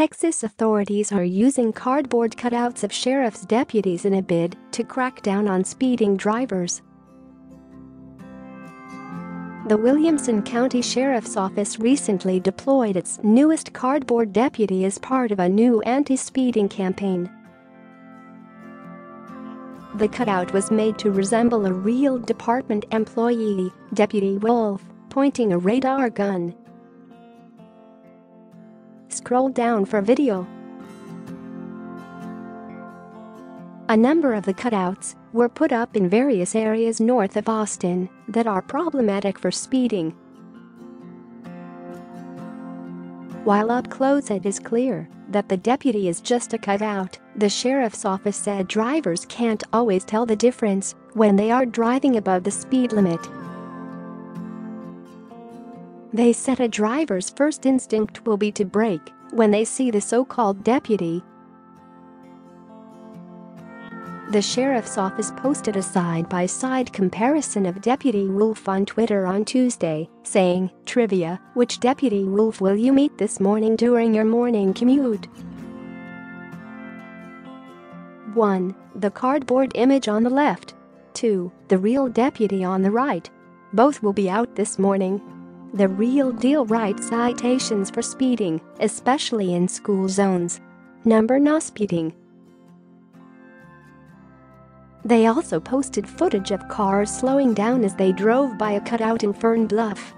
Texas authorities are using cardboard cutouts of sheriff's deputies in a bid to crack down on speeding drivers. The Williamson County Sheriff's Office recently deployed its newest cardboard deputy as part of a new anti-speeding campaign. The cutout was made to resemble a real department employee, Deputy Wolf, pointing a radar gun. Scroll down for video. A number of the cutouts were put up in various areas north of Austin that are problematic for speeding. While up close it is clear that the deputy is just a cutout, the sheriff's office said drivers can't always tell the difference when they are driving above the speed limit. They said a driver's first instinct will be to brake when they see the so-called deputy the sheriff's office posted a side-by-side comparison of Deputy Wolf on Twitter on Tuesday, saying, Trivia, which Deputy Wolf will you meet this morning during your morning commute? 1. The cardboard image on the left. 2. The real deputy on the right. Both will be out this morning. The real deal writes citations for speeding, especially in school zones. Number no speeding, they also posted footage of cars slowing down as they drove by a cutout in Fern Bluff.